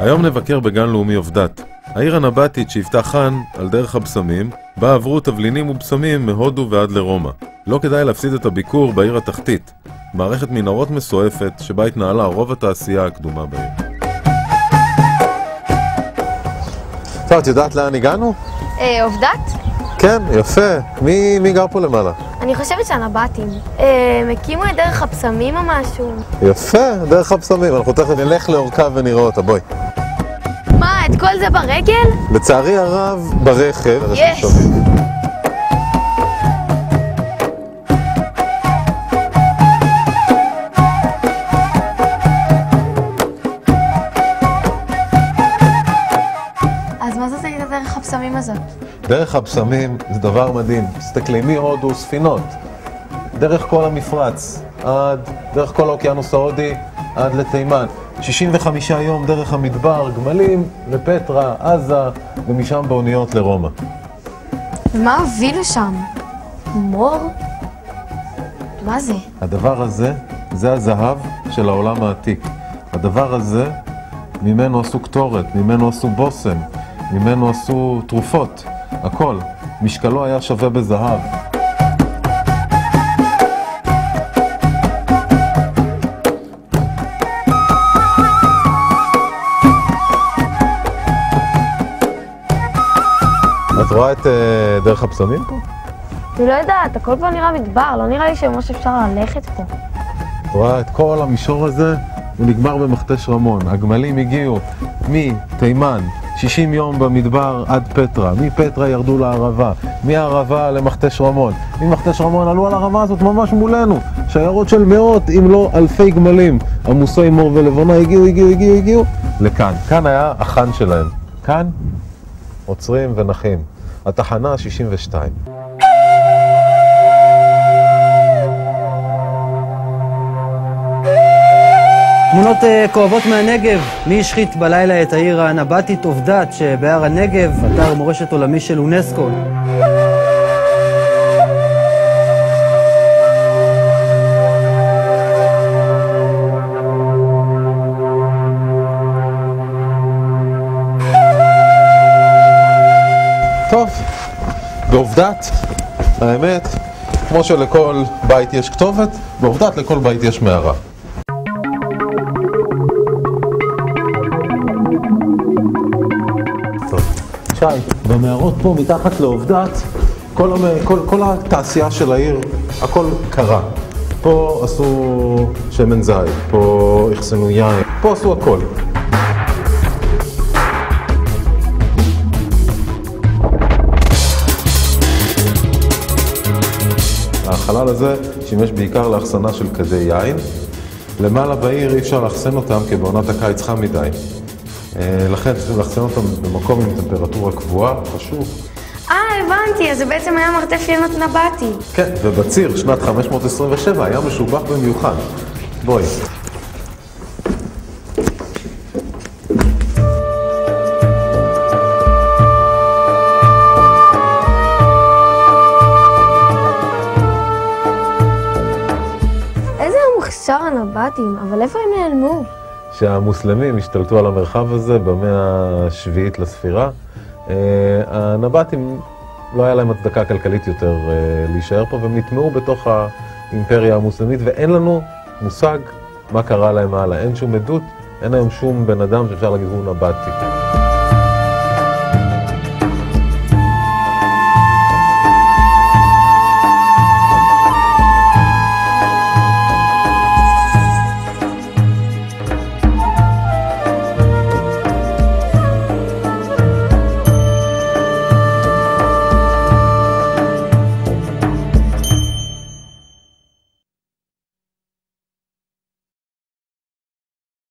היום נבקר בגן לאומי עובדת. העיר הנבטית שהיוותה חאן על דרך הבשמים, בה עברו תבלינים ובשמים מהודו ועד לרומא. לא כדאי להפסיד את הביקור בעיר התחתית, מערכת מנהרות מסועפת שבה התנהלה רוב התעשייה הקדומה בעיר. טוב, את יודעת לאן הגענו? אה, עובדת? כן, יפה. מי, מי גר פה למעלה? אני חושבת שהנבטים. אה, הם הקימו את דרך הבשמים או משהו. יפה, דרך הבשמים. אנחנו תכף נלך לאורכה ונראה אותה, בואי. את כל זה ברגל? לצערי הרב, ברכב. יש! אז מה זאת הייתה דרך הבשמים הזאת? דרך הבשמים זה דבר מדהים. תסתכלי, מהודו ספינות, דרך כל המפרץ, עד, דרך כל האוקיינוס ההודי, עד לתימן. 65 יום דרך המדבר, גמלים לפטרה, עזה, ומשם באוניות לרומא. ומה הובילו שם? מור? מה זה? הדבר הזה, זה הזהב של העולם העתיק. הדבר הזה, ממנו עשו קטורת, ממנו עשו בושם, ממנו עשו תרופות, הכל. משקלו היה שווה בזהב. את רואה את אה, דרך הבשמים פה? אני לא יודעת, הכל כבר נראה מדבר, לא נראה לי שממש אפשר ללכת פה. את רואה את כל המישור הזה, הוא נגמר במכתש רמון. הגמלים הגיעו מתימן, 60 יום במדבר עד פטרה. מפטרה ירדו לערבה, מהערבה למכתש רמון. ממכתש רמון עלו על הרמה הזאת ממש מולנו. שיירות של מאות אם לא אלפי גמלים עמוסי מור ולבונה הגיעו, הגיעו, הגיעו, הגיעו לכאן. כאן היה החאן שלהם. כאן עוצרים ונחים. התחנה 62. תמונות אה, כואבות מהנגב, מי השחית בלילה את העיר הנבטית עובדת שבהר הנגב, אתר מורשת עולמי של אונסקו. בעובדת, האמת, כמו שלכל בית יש כתובת, בעובדת לכל בית יש מערה. שי, במערות פה מתחת לעובדת, כל. כל, כל התעשייה של העיר, הכל קרה. פה עשו שמן זית, פה אחסנו יין, פה עשו הכל. החלל הזה שימש בעיקר לאחסנה של כדי יין. למעלה בעיר אי אפשר לאחסן אותם כי בעונת הקיץ חם מדי. אה, לכן צריכים לאחסן אותם במקום עם טמפרטורה קבועה, חשוב. אה, הבנתי, אז זה בעצם היה מרתף ינות נבטי. כן, ובציר שנת 527 היה משובח במיוחד. בואי. הנבטים, אבל איפה הם נעלמו? שהמוסלמים השתלטו על המרחב הזה במאה השביעית לספירה. אה, הנבטים, לא היה להם הצדקה כלכלית יותר אה, להישאר פה, והם נטמעו בתוך האימפריה המוסלמית, ואין לנו מושג מה קרה להם הלאה. אין שום עדות, אין היום שום בן אדם שאפשר להגיד הוא נבטי.